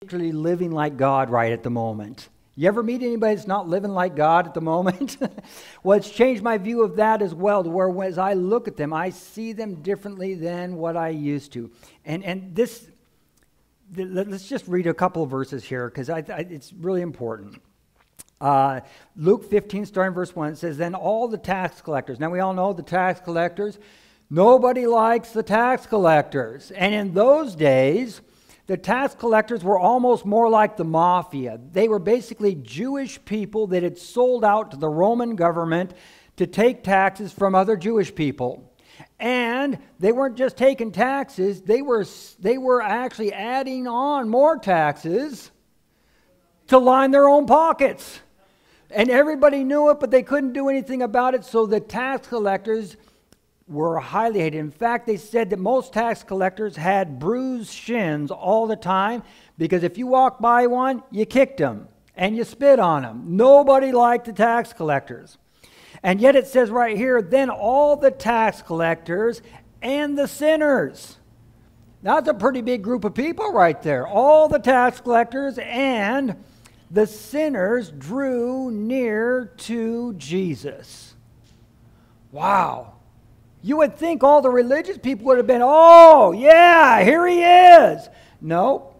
particularly living like God right at the moment. You ever meet anybody that's not living like God at the moment? well, it's changed my view of that as well, to where as I look at them, I see them differently than what I used to. And, and this, let's just read a couple of verses here because it's really important. Uh, Luke 15, starting verse 1, it says, Then all the tax collectors, now we all know the tax collectors, nobody likes the tax collectors. And in those days, the tax collectors were almost more like the mafia. They were basically Jewish people that had sold out to the Roman government to take taxes from other Jewish people. And they weren't just taking taxes, they were, they were actually adding on more taxes to line their own pockets. And everybody knew it, but they couldn't do anything about it. So the tax collectors were highly hated. In fact, they said that most tax collectors had bruised shins all the time because if you walked by one, you kicked them and you spit on them. Nobody liked the tax collectors. And yet it says right here, then all the tax collectors and the sinners. That's a pretty big group of people right there. All the tax collectors and the sinners drew near to Jesus. Wow. You would think all the religious people would have been, oh, yeah, here he is. No,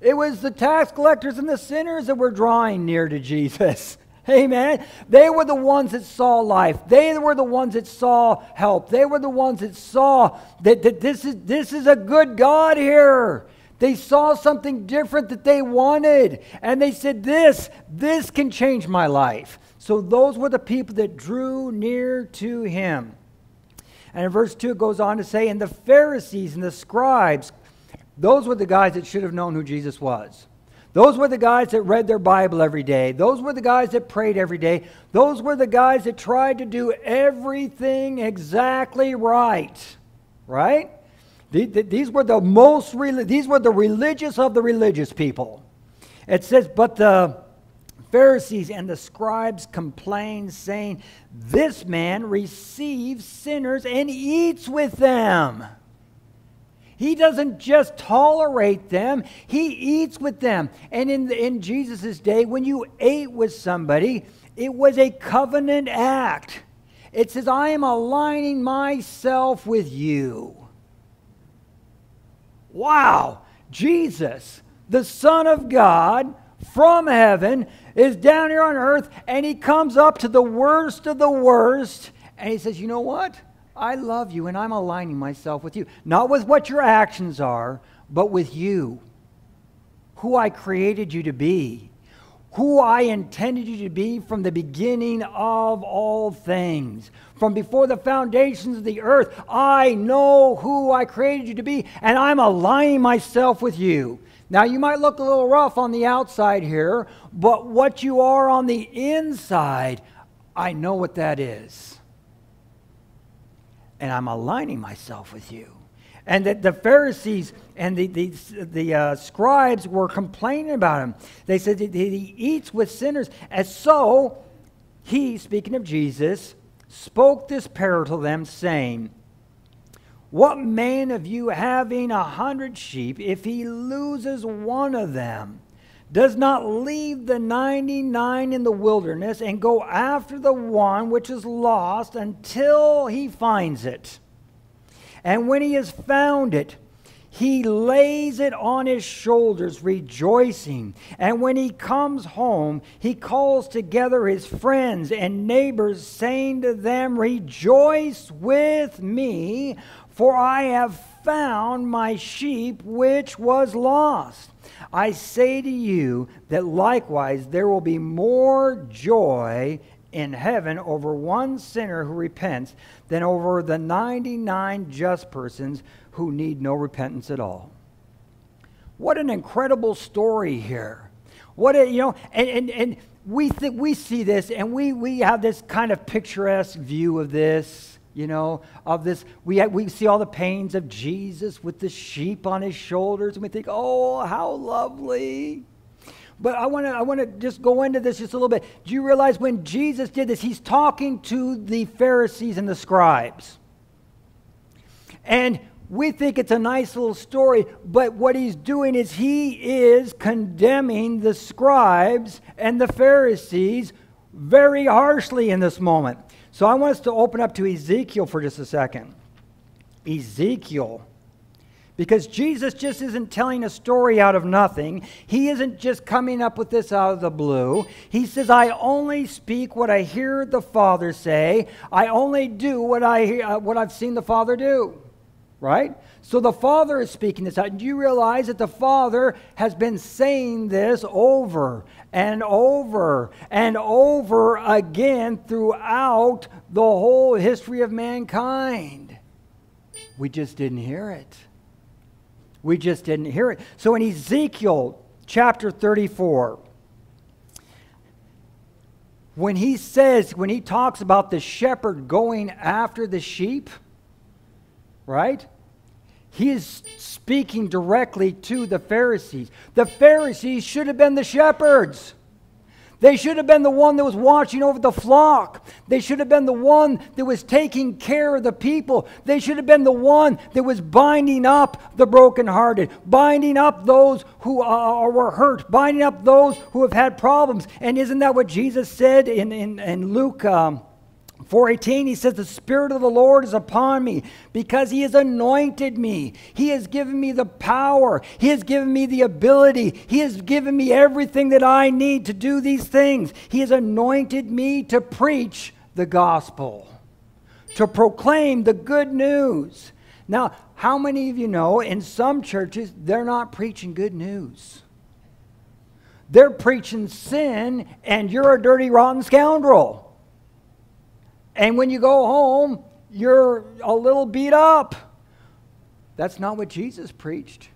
it was the tax collectors and the sinners that were drawing near to Jesus. Amen. They were the ones that saw life. They were the ones that saw help. They were the ones that saw that, that this, is, this is a good God here. They saw something different that they wanted. And they said, This, this can change my life. So those were the people that drew near to him. And in verse 2, it goes on to say, And the Pharisees and the scribes, those were the guys that should have known who Jesus was. Those were the guys that read their Bible every day. Those were the guys that prayed every day. Those were the guys that tried to do everything exactly right. Right? These were the most, these were the religious of the religious people. It says, but the Pharisees and the scribes complained, saying, This man receives sinners and eats with them. He doesn't just tolerate them, he eats with them. And in, in Jesus' day, when you ate with somebody, it was a covenant act. It says, I am aligning myself with you. Wow, Jesus, the Son of God from heaven, is down here on earth and he comes up to the worst of the worst and he says, You know what? I love you and I'm aligning myself with you. Not with what your actions are, but with you, who I created you to be who I intended you to be from the beginning of all things. From before the foundations of the earth, I know who I created you to be, and I'm aligning myself with you. Now, you might look a little rough on the outside here, but what you are on the inside, I know what that is. And I'm aligning myself with you. And that the Pharisees and the, the, the uh, scribes were complaining about him. They said that he eats with sinners. And so he, speaking of Jesus, spoke this parable to them, saying, What man of you having a hundred sheep, if he loses one of them, does not leave the 99 in the wilderness and go after the one which is lost until he finds it? And when he has found it, he lays it on his shoulders, rejoicing. And when he comes home, he calls together his friends and neighbors, saying to them, Rejoice with me, for I have found my sheep which was lost. I say to you that likewise there will be more joy in heaven over one sinner who repents than over the 99 just persons who need no repentance at all. What an incredible story here. What a, you know, and, and, and we think we see this and we, we have this kind of picturesque view of this, you know, of this. We, we see all the pains of Jesus with the sheep on his shoulders and we think, oh, how lovely. But I want to I want to just go into this just a little bit. Do you realize when Jesus did this, he's talking to the Pharisees and the scribes. And we think it's a nice little story, but what he's doing is he is condemning the scribes and the Pharisees very harshly in this moment. So I want us to open up to Ezekiel for just a second. Ezekiel. Because Jesus just isn't telling a story out of nothing. He isn't just coming up with this out of the blue. He says, I only speak what I hear the Father say. I only do what, I, uh, what I've seen the Father do. Right? So the Father is speaking this out. Do you realize that the Father has been saying this over and over and over again throughout the whole history of mankind? We just didn't hear it. We just didn't hear it. So in Ezekiel chapter 34, when he says, when he talks about the shepherd going after the sheep, right? He is speaking directly to the Pharisees. The Pharisees should have been the shepherds. They should have been the one that was watching over the flock. They should have been the one that was taking care of the people. They should have been the one that was binding up the brokenhearted, binding up those who uh, were hurt, binding up those who have had problems. And isn't that what Jesus said in, in, in Luke? Um, 418 he says the spirit of the lord is upon me because he has anointed me. He has given me the power. He has given me the ability. He has given me everything that i need to do these things. He has anointed me to preach the gospel to proclaim the good news. Now how many of you know in some churches they're not preaching good news? They're preaching sin and you're a dirty rotten scoundrel and when you go home, you're a little beat up. That's not what Jesus preached.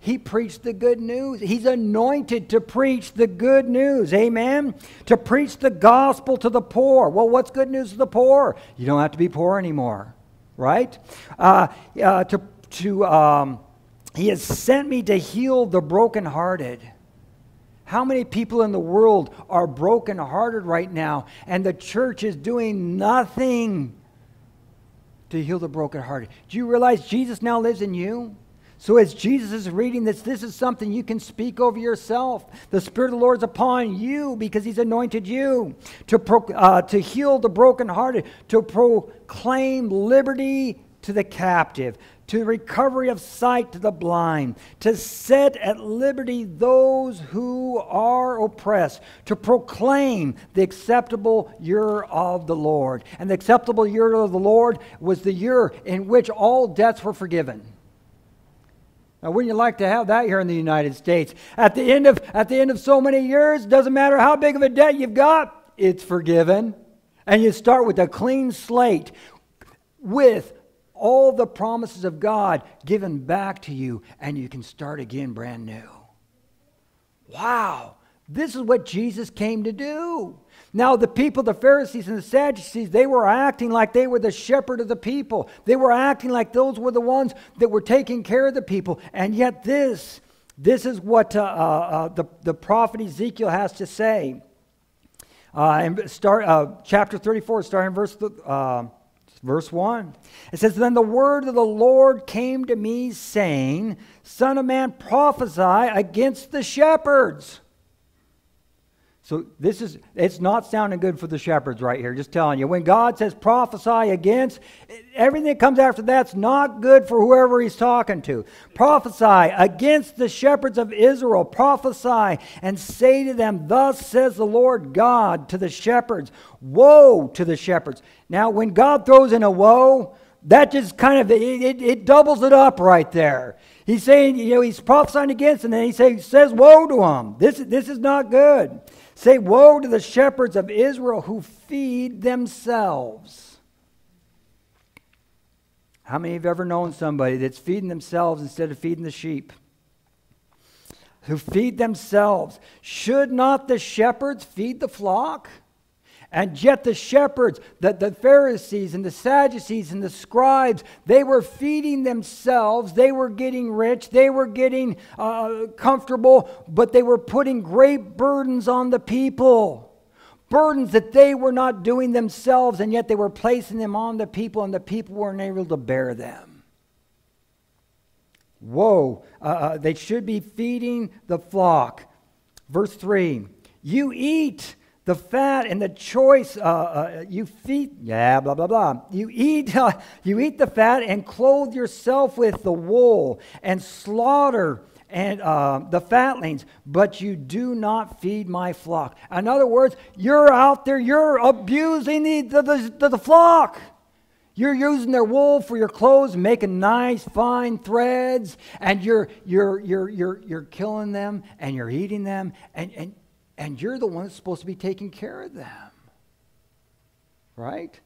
He preached the good news. He's anointed to preach the good news. Amen? To preach the gospel to the poor. Well, what's good news to the poor? You don't have to be poor anymore, right? Uh, uh, to, to, um, he has sent me to heal the brokenhearted how many people in the world are brokenhearted right now, and the church is doing nothing to heal the brokenhearted? Do you realize Jesus now lives in you? So, as Jesus is reading this, this is something you can speak over yourself. The Spirit of the Lord is upon you because He's anointed you to, pro, uh, to heal the brokenhearted, to proclaim liberty to the captive, to the recovery of sight to the blind, to set at liberty those who are oppressed, to proclaim the acceptable year of the Lord. And the acceptable year of the Lord was the year in which all debts were forgiven. Now, wouldn't you like to have that here in the United States? At the end of, at the end of so many years, doesn't matter how big of a debt you've got, it's forgiven. And you start with a clean slate with all the promises of God given back to you, and you can start again brand new. Wow, this is what Jesus came to do. Now, the people, the Pharisees and the Sadducees, they were acting like they were the shepherd of the people. They were acting like those were the ones that were taking care of the people. And yet, this, this is what uh, uh, uh the, the prophet Ezekiel has to say. Uh, and start, uh, chapter 34, starting verse uh, Verse 1. It says, Then the word of the Lord came to me, saying, Son of man, prophesy against the shepherds so this is it's not sounding good for the shepherds right here, just telling you. When God says prophesy against, everything that comes after that's not good for whoever he's talking to. Prophesy against the shepherds of Israel. Prophesy and say to them, Thus says the Lord God to the shepherds, Woe to the shepherds. Now, when God throws in a woe, that just kind of it, it, it doubles it up right there. He's saying, you know, he's prophesying against, and then he say, says, Woe to them. This, this is not good. Say, Woe to the shepherds of Israel who feed themselves. How many have ever known somebody that's feeding themselves instead of feeding the sheep? Who feed themselves. Should not the shepherds feed the flock? And yet, the shepherds, the, the Pharisees and the Sadducees and the scribes, they were feeding themselves. They were getting rich. They were getting uh, comfortable, but they were putting great burdens on the people. Burdens that they were not doing themselves, and yet they were placing them on the people, and the people weren't able to bear them. Whoa, uh, uh, they should be feeding the flock. Verse 3 You eat the fat and the choice, uh, uh, you feed, yeah, blah, blah, blah. You eat, uh, you eat the fat and clothe yourself with the wool and slaughter and uh, the fatlings, but you do not feed my flock. In other words, you're out there, you're abusing the, the, the, the flock. You're using their wool for your clothes, making nice, fine threads, and you're, you're, you're, you're, you're killing them and you're eating them, and, and, and you're the one that's supposed to be taking care of them. Right?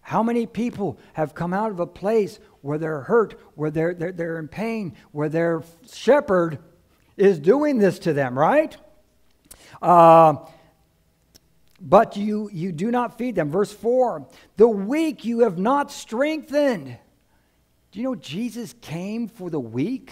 How many people have come out of a place where they're hurt, where they're, they're, they're in pain, where their shepherd is doing this to them, right? Uh, but you, you do not feed them. Verse 4 The weak you have not strengthened. Do you know Jesus came for the weak?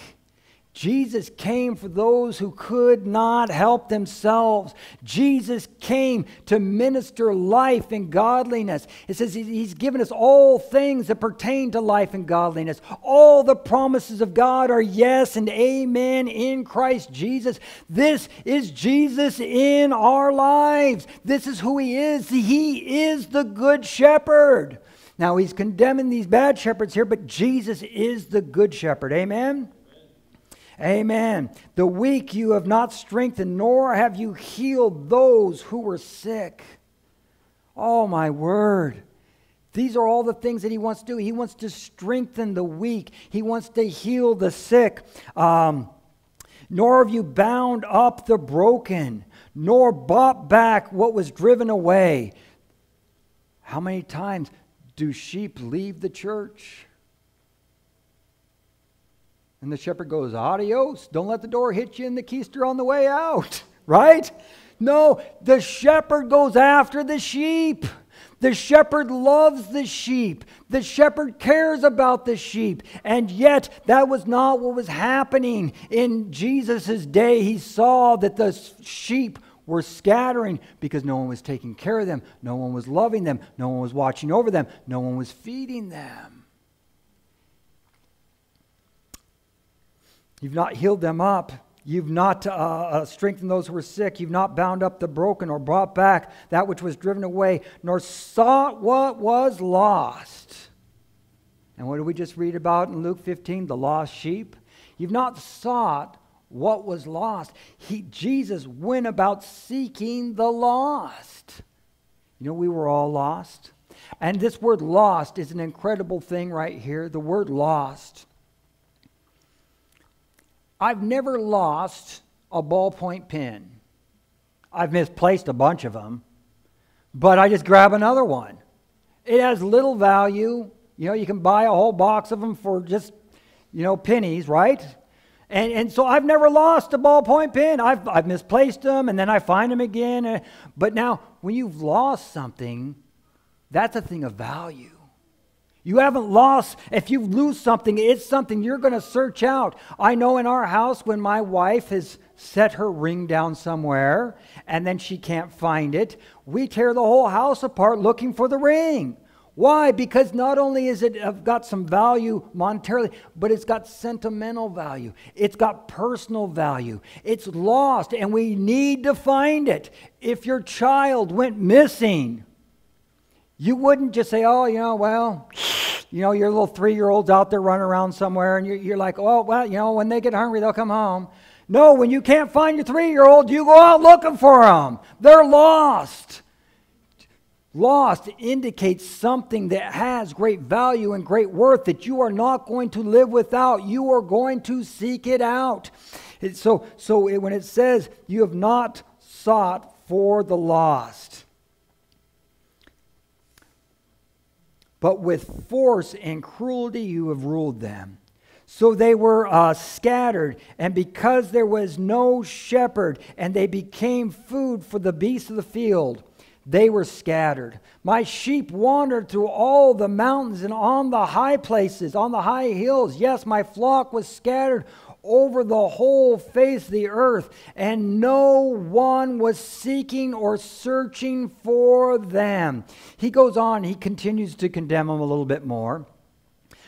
Jesus came for those who could not help themselves. Jesus came to minister life and godliness. It says He's given us all things that pertain to life and godliness. All the promises of God are yes and amen in Christ Jesus. This is Jesus in our lives. This is who He is. He is the Good Shepherd. Now, He's condemning these bad shepherds here, but Jesus is the Good Shepherd. Amen? Amen. The weak you have not strengthened, nor have you healed those who were sick. Oh, my word. These are all the things that he wants to do. He wants to strengthen the weak, he wants to heal the sick. Um, nor have you bound up the broken, nor bought back what was driven away. How many times do sheep leave the church? And the shepherd goes, Adios, don't let the door hit you in the keister on the way out, right? No, the shepherd goes after the sheep. The shepherd loves the sheep. The shepherd cares about the sheep. And yet, that was not what was happening in Jesus' day. He saw that the sheep were scattering because no one was taking care of them, no one was loving them, no one was watching over them, no one was feeding them. You've not healed them up. You've not uh, uh, strengthened those who are sick. You've not bound up the broken or brought back that which was driven away, nor sought what was lost. And what did we just read about in Luke 15? The lost sheep. You've not sought what was lost. He, Jesus went about seeking the lost. You know, we were all lost. And this word lost is an incredible thing right here. The word lost. I've never lost a ballpoint pen. I've misplaced a bunch of them, but I just grab another one. It has little value. You know, you can buy a whole box of them for just, you know, pennies, right? And, and so I've never lost a ballpoint pen. I've, I've misplaced them and then I find them again. Eh, but now, when you've lost something, that's a thing of value. You haven't lost. If you lose something, it's something you're going to search out. I know in our house when my wife has set her ring down somewhere and then she can't find it, we tear the whole house apart looking for the ring. Why? Because not only is it uh, got some value monetarily, but it's got sentimental value. It's got personal value. It's lost, and we need to find it. If your child went missing, you wouldn't just say, oh, you know, well, you know, your little three year olds out there running around somewhere, and you're, you're like, oh, well, you know, when they get hungry, they'll come home. No, when you can't find your three year old, you go out looking for them. They're lost. Lost indicates something that has great value and great worth that you are not going to live without. You are going to seek it out. So, so it, when it says you have not sought for the lost, but with force and cruelty you have ruled them. So they were uh, scattered, and because there was no shepherd, and they became food for the beasts of the field, they were scattered. My sheep wandered through all the mountains and on the high places, on the high hills. Yes, my flock was scattered over the whole face of the earth, and no one was seeking or searching for them. He goes on, he continues to condemn them a little bit more.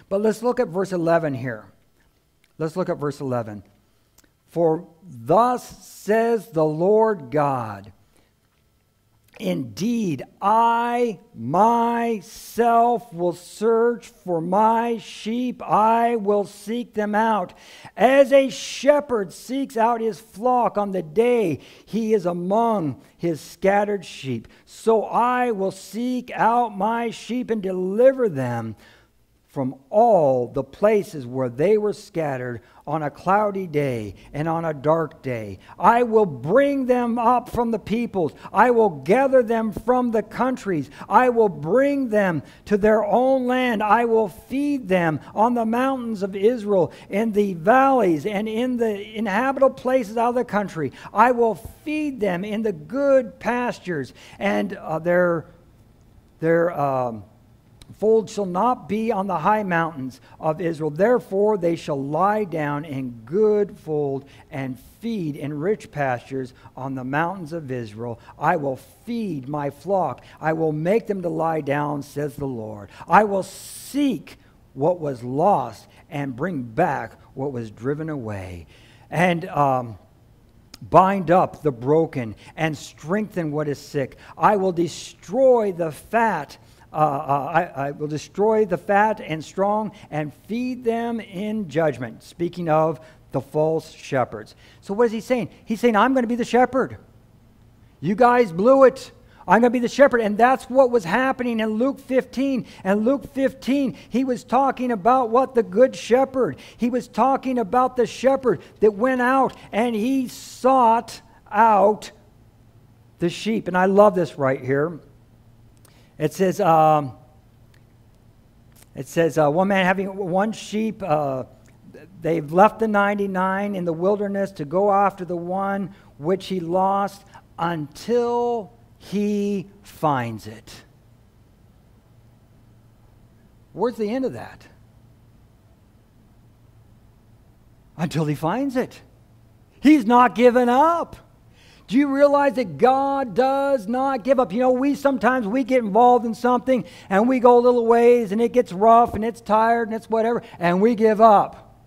But let's look at verse 11 here. Let's look at verse 11. For thus says the Lord God Indeed, I myself will search for my sheep. I will seek them out. As a shepherd seeks out his flock on the day he is among his scattered sheep, so I will seek out my sheep and deliver them from all the places where they were scattered on a cloudy day and on a dark day. I will bring them up from the peoples. I will gather them from the countries. I will bring them to their own land. I will feed them on the mountains of Israel, in the valleys, and in the inhabitable places of the country. I will feed them in the good pastures, and uh, their, their, um, fold shall not be on the high mountains of Israel. Therefore, they shall lie down in good fold and feed in rich pastures on the mountains of Israel. I will feed my flock. I will make them to lie down, says the Lord. I will seek what was lost and bring back what was driven away. And, um, bind up the broken and strengthen what is sick. I will destroy the fat uh, I, I, will destroy the fat and strong and feed them in judgment. Speaking of the false shepherds. So, what is he saying? He's saying, I'm going to be the shepherd. You guys blew it. I'm going to be the shepherd. And that's what was happening in Luke 15. And Luke 15, he was talking about what the good shepherd, he was talking about the shepherd that went out and he sought out the sheep. And I love this right here. It says, um, it says, uh, one man having one sheep, uh, they've left the 99 in the wilderness to go after the one which he lost until he finds it. Where's the end of that? Until he finds it. He's not given up. Do you realize that God does not give up? You know, we sometimes we get involved in something and we go a little ways and it gets rough and it's tired and it's whatever and we give up.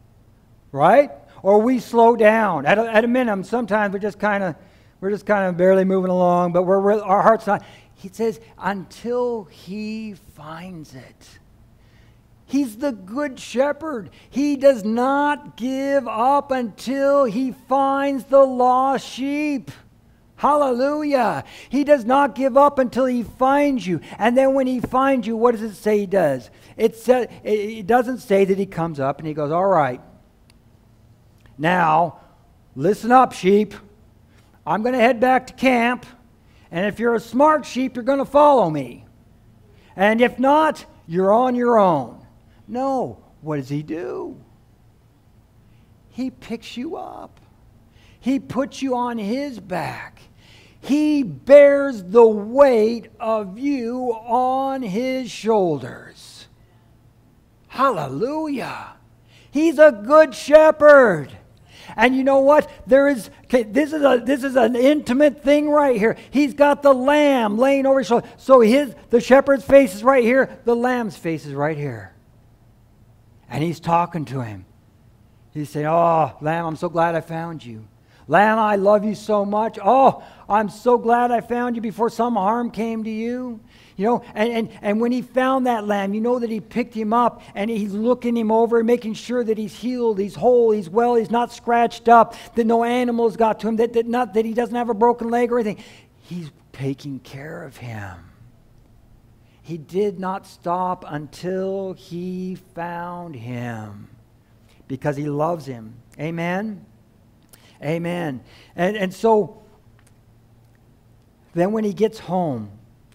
Right? Or we slow down. At a, at a minimum, sometimes we're just kind of we're just kind of barely moving along, but we're our heart's not. He says until he finds it. He's the good shepherd. He does not give up until he finds the lost sheep. Hallelujah. He does not give up until he finds you. And then when he finds you, what does it say he does? It, sa- it doesn't say that he comes up and he goes, All right, now listen up, sheep. I'm going to head back to camp. And if you're a smart sheep, you're going to follow me. And if not, you're on your own. No. What does he do? He picks you up. He puts you on his back. He bears the weight of you on his shoulders. Hallelujah. He's a good shepherd. And you know what? There is okay, this is a this is an intimate thing right here. He's got the lamb laying over his shoulder. So his the shepherd's face is right here, the lamb's face is right here. And he's talking to him. He's saying, Oh, lamb, I'm so glad I found you. Lamb, I love you so much. Oh, I'm so glad I found you before some harm came to you. You know, and, and, and when he found that lamb, you know that he picked him up and he's looking him over, making sure that he's healed, he's whole, he's well, he's not scratched up, that no animals got to him, that, that, not, that he doesn't have a broken leg or anything. He's taking care of him. He did not stop until he found him because he loves him. Amen? Amen. And, and so then when he gets home,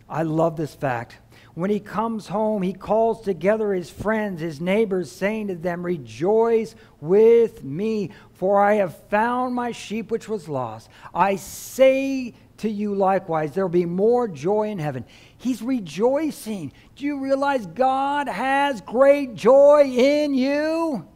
I love this fact. When he comes home, he calls together his friends, his neighbors, saying to them, Rejoice with me, for I have found my sheep which was lost. I say to you likewise, there will be more joy in heaven. He's rejoicing. Do you realize God has great joy in you?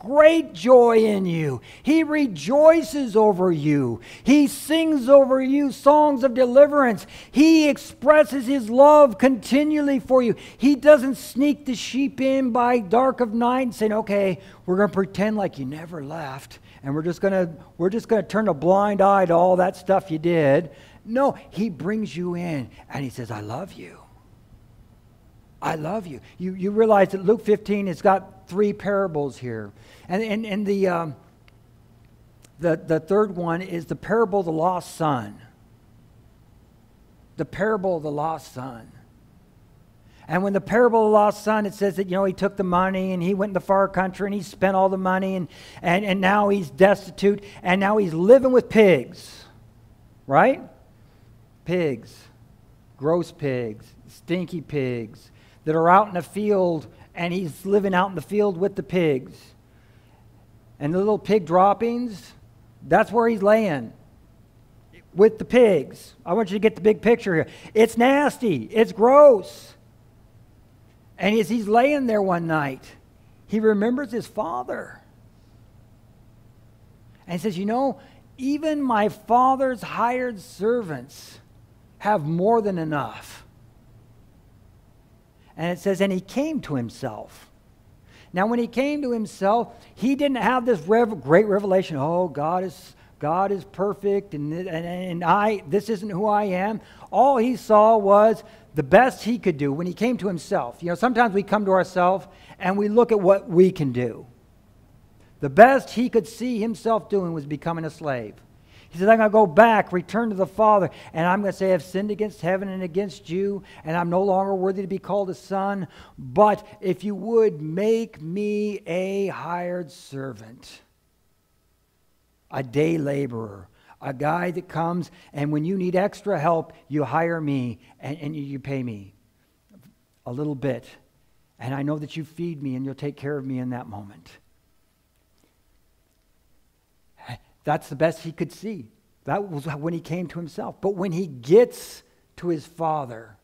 Great joy in you. He rejoices over you. He sings over you songs of deliverance. He expresses his love continually for you. He doesn't sneak the sheep in by dark of night and saying, "Okay, we're going to pretend like you never left." And we're just going to we're just going to turn a blind eye to all that stuff you did. No, he brings you in and he says, "I love you." I love you. You, you realize that Luke 15 has got three parables here. And, and, and the, um, the, the third one is the parable of the lost son. The parable of the lost son. And when the parable of the lost son, it says that, you know, he took the money and he went in the far country and he spent all the money and, and, and now he's destitute and now he's living with pigs. Right? Pigs. Gross pigs. Stinky pigs that are out in the field, and he's living out in the field with the pigs. And the little pig droppings, that's where he's laying with the pigs. I want you to get the big picture here. It's nasty, it's gross. And as he's laying there one night, he remembers his father. And he says, You know, even my father's hired servants have more than enough. And it says, and he came to himself. Now, when he came to himself, he didn't have this rev- great revelation. Oh, God is God is perfect, and, and, and I this isn't who I am. All he saw was the best he could do when he came to himself. You know, sometimes we come to ourselves and we look at what we can do. The best he could see himself doing was becoming a slave. He says, I'm going to go back, return to the Father, and I'm going to say, I've sinned against heaven and against you, and I'm no longer worthy to be called a son. But if you would make me a hired servant, a day laborer, a guy that comes, and when you need extra help, you hire me and, and you pay me a little bit. And I know that you feed me and you'll take care of me in that moment. That's the best he could see. That was when he came to himself. But when he gets to his father,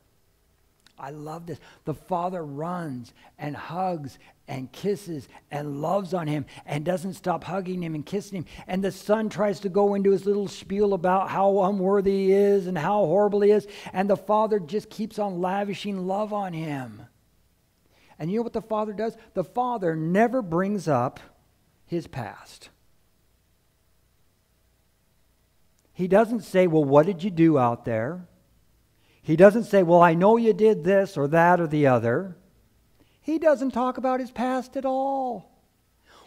I love this. The father runs and hugs and kisses and loves on him and doesn't stop hugging him and kissing him. And the son tries to go into his little spiel about how unworthy he is and how horrible he is. And the father just keeps on lavishing love on him. And you know what the father does? The father never brings up his past. He doesn't say, Well, what did you do out there? He doesn't say, Well, I know you did this or that or the other. He doesn't talk about his past at all.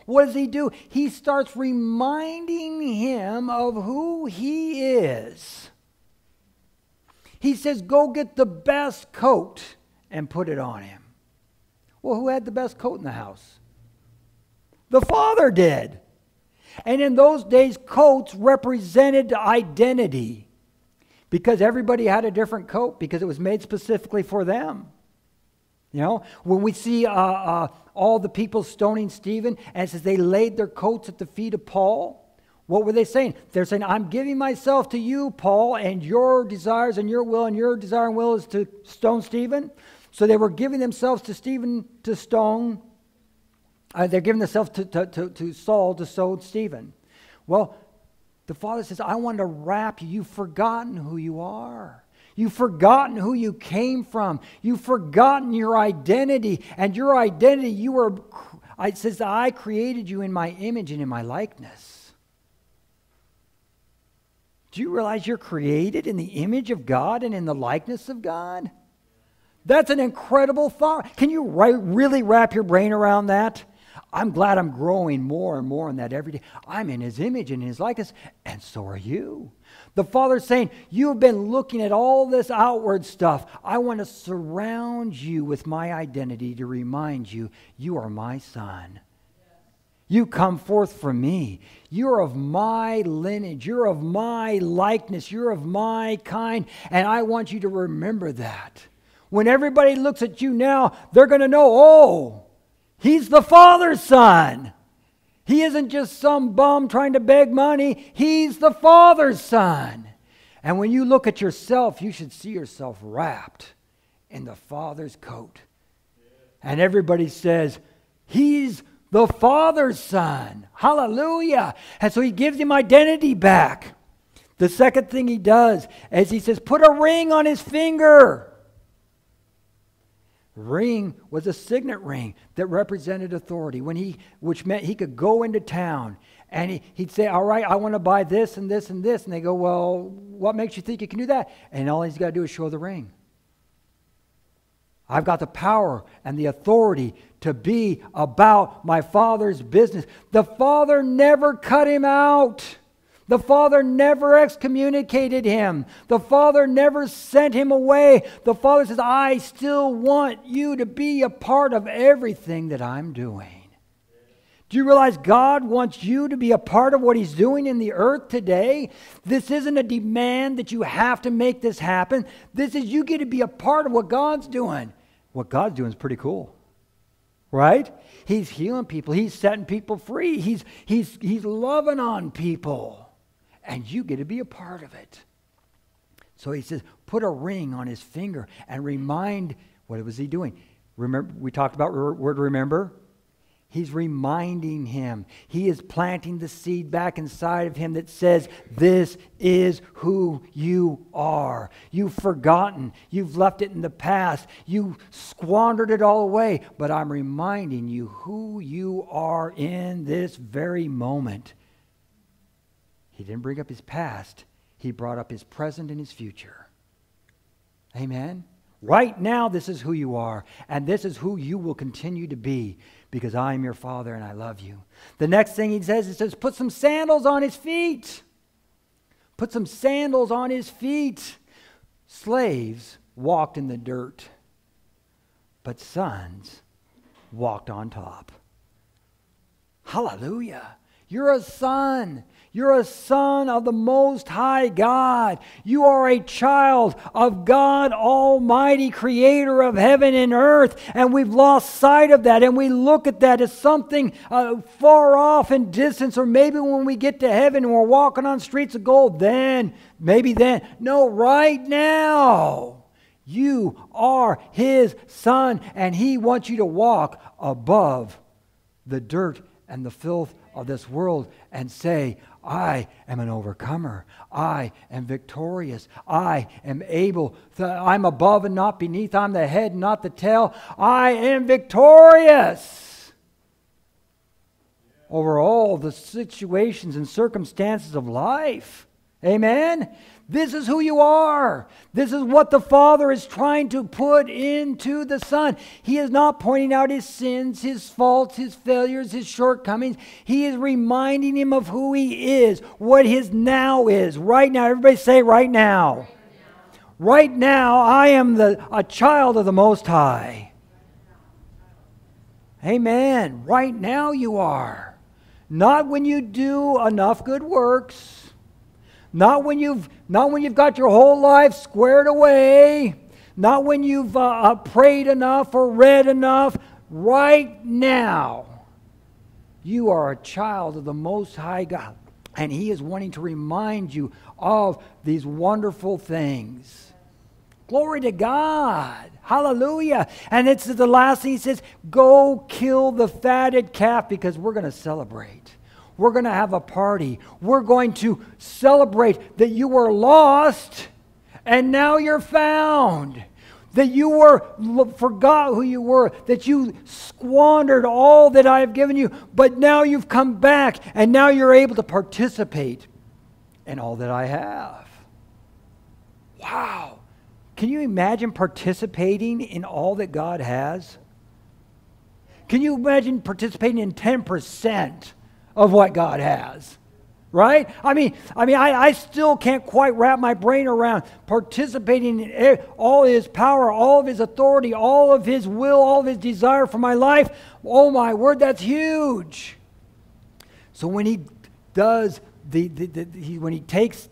What does he do? He starts reminding him of who he is. He says, Go get the best coat and put it on him. Well, who had the best coat in the house? The father did. And in those days, coats represented identity because everybody had a different coat because it was made specifically for them. You know, when we see uh, uh, all the people stoning Stephen, and says they laid their coats at the feet of Paul, what were they saying? They're saying, I'm giving myself to you, Paul, and your desires and your will, and your desire and will is to stone Stephen. So they were giving themselves to Stephen to stone uh, they're giving themselves to, to, to, to Saul to stone Stephen. Well, the father says, I want to wrap you. You've forgotten who you are. You've forgotten who you came from. You've forgotten your identity. And your identity, you were, it says, I created you in my image and in my likeness. Do you realize you're created in the image of God and in the likeness of God? That's an incredible thought. Can you really wrap your brain around that? I'm glad I'm growing more and more in that every day. I'm in his image and in his likeness, and so are you. The Father's saying, You have been looking at all this outward stuff. I want to surround you with my identity to remind you, you are my son. You come forth from me. You're of my lineage. You're of my likeness. You're of my kind. And I want you to remember that. When everybody looks at you now, they're going to know, oh, He's the Father's son. He isn't just some bum trying to beg money, He's the Father's son. And when you look at yourself, you should see yourself wrapped in the Father's coat. And everybody says, He's the Father's son. Hallelujah. And so he gives him identity back. The second thing he does is he says, put a ring on his finger. Ring was a signet ring that represented authority, when he, which meant he could go into town and he, he'd say, All right, I want to buy this and this and this. And they go, Well, what makes you think you can do that? And all he's got to do is show the ring. I've got the power and the authority to be about my father's business. The father never cut him out. The father never excommunicated him. The father never sent him away. The father says, I still want you to be a part of everything that I'm doing. Do you realize God wants you to be a part of what He's doing in the earth today? This isn't a demand that you have to make this happen. This is you get to be a part of what God's doing. What God's doing is pretty cool, right? He's healing people, He's setting people free, He's, he's, he's loving on people, and you get to be a part of it. So He says, put a ring on His finger and remind what was He doing? Remember, we talked about word remember He's reminding him. He is planting the seed back inside of him that says, This is who you are. You've forgotten. You've left it in the past. You squandered it all away. But I'm reminding you who you are in this very moment. He didn't bring up his past, he brought up his present and his future. Amen? Right now, this is who you are, and this is who you will continue to be because I am your father and I love you. The next thing he says, he says, put some sandals on his feet. Put some sandals on his feet. Slaves walked in the dirt, but sons walked on top. Hallelujah. You're a son. You're a son of the Most High God. You are a child of God Almighty, creator of heaven and earth. And we've lost sight of that. And we look at that as something uh, far off in distance, or maybe when we get to heaven and we're walking on streets of gold, then, maybe then. No, right now. You are his son, and he wants you to walk above the dirt and the filth of this world and say, I am an overcomer. I am victorious. I am able. To, I'm above and not beneath. I'm the head, not the tail. I am victorious over all the situations and circumstances of life. Amen? This is who you are. This is what the Father is trying to put into the Son. He is not pointing out his sins, his faults, his failures, his shortcomings. He is reminding him of who he is, what his now is. Right now, everybody say, right now. Right now, I am the, a child of the Most High. Amen. Right now, you are. Not when you do enough good works not when you've, not when you've got your whole life squared away. Not when you've uh, uh, prayed enough or read enough. Right now, you are a child of the Most High God. And He is wanting to remind you of these wonderful things. Glory to God. Hallelujah. And it's the last thing He says go kill the fatted calf because we're going to celebrate. We're going to have a party. We're going to celebrate that you were lost and now you're found. That you were forgot who you were, that you squandered all that I have given you, but now you've come back and now you're able to participate in all that I have. Wow. Can you imagine participating in all that God has? Can you imagine participating in 10%? Of what God has. Right? I mean, I mean, I, I still can't quite wrap my brain around participating in all his power, all of his authority, all of his will, all of his desire for my life. Oh my word, that's huge. So when he does the, the, the he, when he takes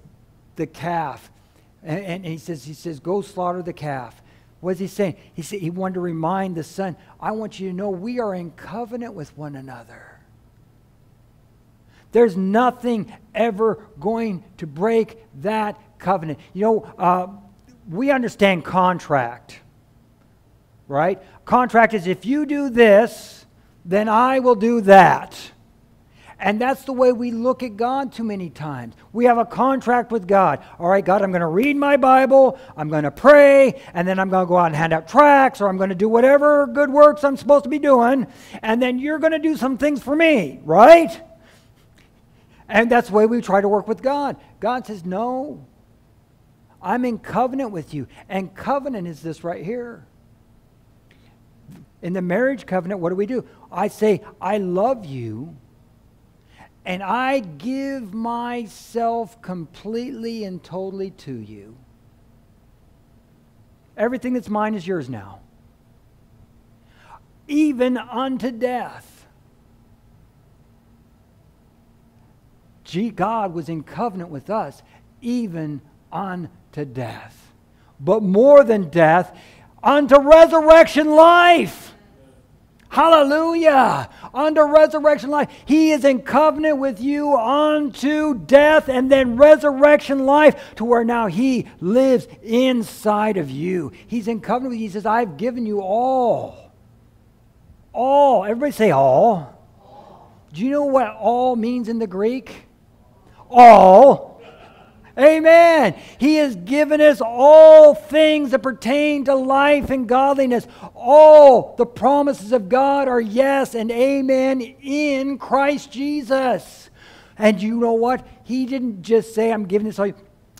the calf and, and, he says, he says, go slaughter the calf. What is he saying? He said he wanted to remind the son, I want you to know we are in covenant with one another. There's nothing ever going to break that covenant. You know, uh, we understand contract, right? Contract is if you do this, then I will do that. And that's the way we look at God too many times. We have a contract with God. All right, God, I'm going to read my Bible, I'm going to pray, and then I'm going to go out and hand out tracts, or I'm going to do whatever good works I'm supposed to be doing, and then you're going to do some things for me, right? And that's the way we try to work with God. God says, No, I'm in covenant with you. And covenant is this right here. In the marriage covenant, what do we do? I say, I love you and I give myself completely and totally to you. Everything that's mine is yours now, even unto death. God was in covenant with us, even unto death. But more than death, unto resurrection life. Hallelujah. Under resurrection life. He is in covenant with you unto death and then resurrection life to where now He lives inside of you. He's in covenant with you. He says, I've given you all. All. Everybody say all. all. Do you know what all means in the Greek? All. Amen. He has given us all things that pertain to life and godliness. All the promises of God are yes and amen in Christ Jesus. And you know what? He didn't just say, I'm giving this all. Do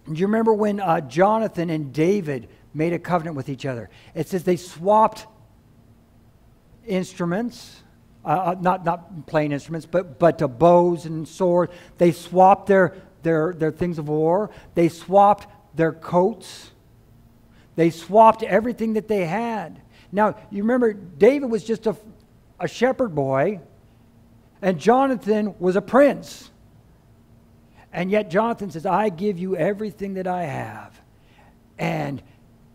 you remember when uh, Jonathan and David made a covenant with each other? It says they swapped instruments. Uh, uh not, not plain instruments, but, but uh, bows and swords. They swapped their, their, their things of war. They swapped their coats. They swapped everything that they had. Now, you remember, David was just a, a shepherd boy, and Jonathan was a prince. And yet, Jonathan says, I give you everything that I have. And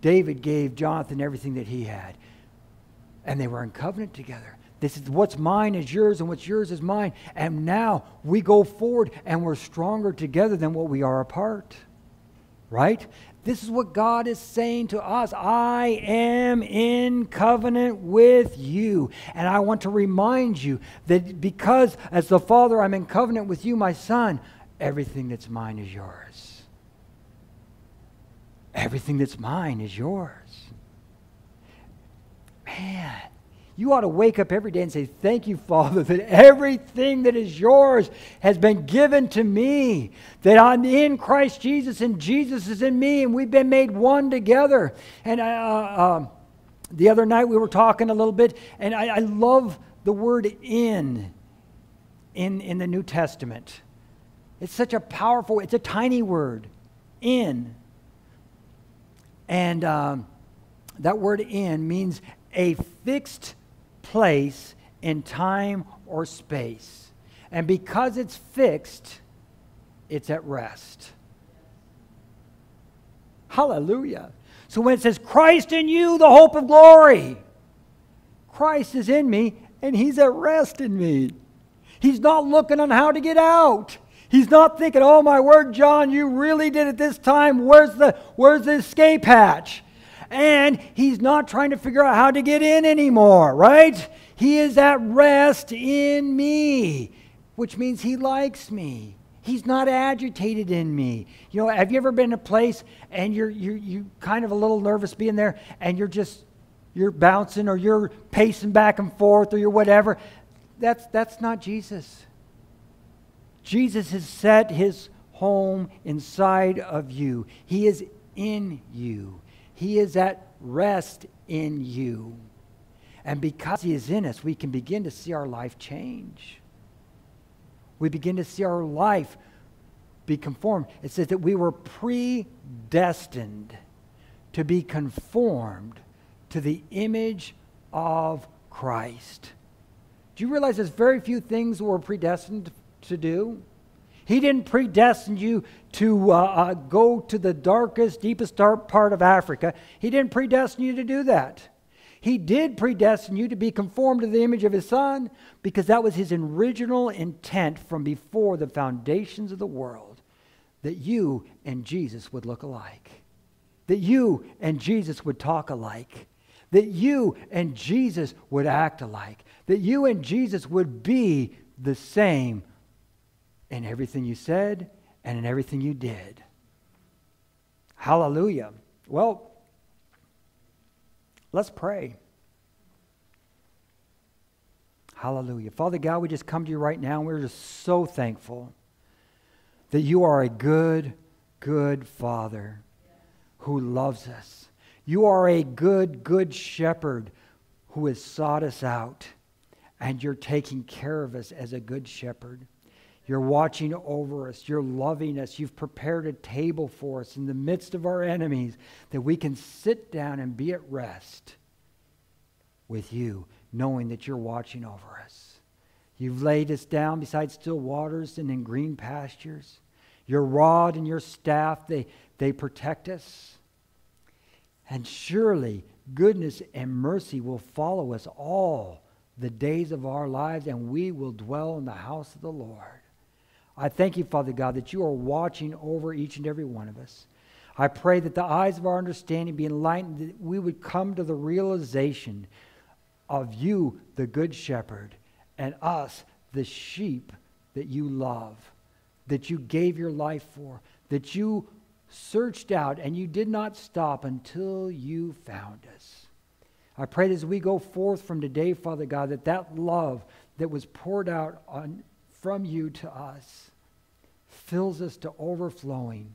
David gave Jonathan everything that he had. And they were in covenant together. This is what's mine is yours, and what's yours is mine. And now we go forward and we're stronger together than what we are apart. Right? This is what God is saying to us. I am in covenant with you. And I want to remind you that because, as the Father, I'm in covenant with you, my Son, everything that's mine is yours. Everything that's mine is yours. Man, you ought to wake up every day and say, Thank you, Father, that everything that is yours has been given to me. That I'm in Christ Jesus and Jesus is in me and we've been made one together. And uh, uh, the other night we were talking a little bit, and I, I love the word in, in in the New Testament. It's such a powerful, it's a tiny word, in. And um, that word in means a fixed place in time or space. And because it's fixed, it's at rest. Hallelujah. So when it says, Christ in you, the hope of glory, Christ is in me and he's at rest in me. He's not looking on how to get out. He's not thinking, oh my word, Jon, you really did it this time. Where's the, where's the escape hatch? And he's not trying to figure out how to get in anymore, right? He is at rest in me, which means he likes me. He's not agitated in me. You know, have you ever been in a place and you're you you kind of a little nervous being there and you're just you're bouncing or you're pacing back and forth or you're whatever? That's that's not Jesus. Jesus has set his home inside of you. He is in you. He is at rest in you. And because He is in us, we can begin to see our life change. We begin to see our life be conformed. It says that we were predestined to be conformed to the image of Christ. Do you realize there's very few things we're predestined to do? He didn't predestine you to uh, uh, go to the darkest, deepest dark part of Africa. He didn't predestine you to do that. He did predestine you to be conformed to the image of his son because that was his original intent from before the foundations of the world that you and Jesus would look alike, that you and Jesus would talk alike, that you and Jesus would act alike, that you and Jesus would be the same in everything you said and in everything you did. Hallelujah. Well, let's pray. Hallelujah. Father God, we just come to you right now, and we're just so thankful that you are a good, good Father who loves us. You are a good, good shepherd who has sought us out, and you're taking care of us as a good shepherd. You're watching over us. You're loving us. You've prepared a table for us in the midst of our enemies that we can sit down and be at rest with you, knowing that you're watching over us. You've laid us down beside still waters and in green pastures. Your rod and your staff, they, they protect us. And surely goodness and mercy will follow us all the days of our lives, and we will dwell in the house of the Lord. I thank you, Father God, that you are watching over each and every one of us. I pray that the eyes of our understanding be enlightened, that we would come to the realization of you, the Good Shepherd, and us, the sheep that you love, that you gave your life for, that you searched out and you did not stop until you found us. I pray that as we go forth from today, Father God, that that love that was poured out on from you to us fills us to overflowing,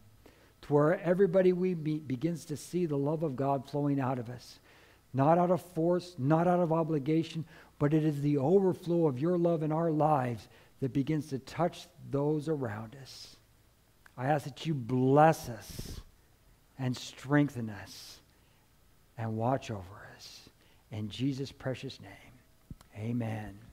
to where everybody we meet begins to see the love of God flowing out of us. Not out of force, not out of obligation, but it is the overflow of your love in our lives that begins to touch those around us. I ask that you bless us and strengthen us and watch over us. In Jesus' precious name, amen.